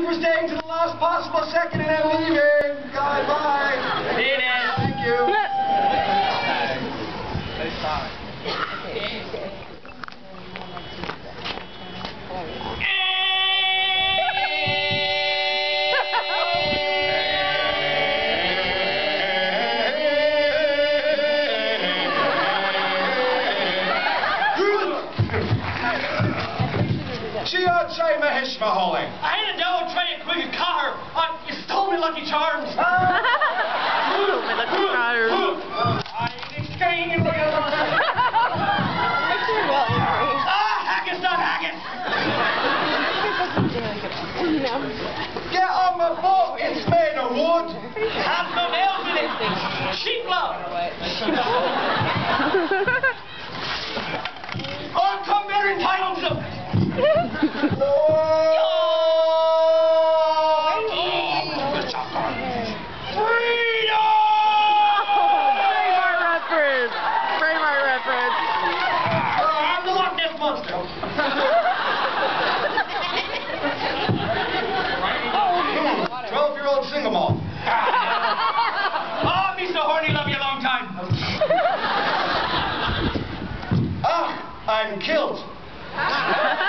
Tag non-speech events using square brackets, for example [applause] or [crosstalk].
you for staying to the last possible second and then leaving. Goodbye. Thank you. Chia Chai Mahesh Mahole. I ain't a dog trying to quick a car. Uh, you stole me Lucky Charms. [laughs] My lucky charm. I ain't exchanging for your well, Avery. Ah, haggis, not haggis. Get on my boat. It's made of wood. Has no nails in it. Sheep love. [laughs] [laughs] the Loch Ness Monster. Twelve-year-old single malt. Oh, me so horny, love you a long time. Ah, I'm killed. [laughs]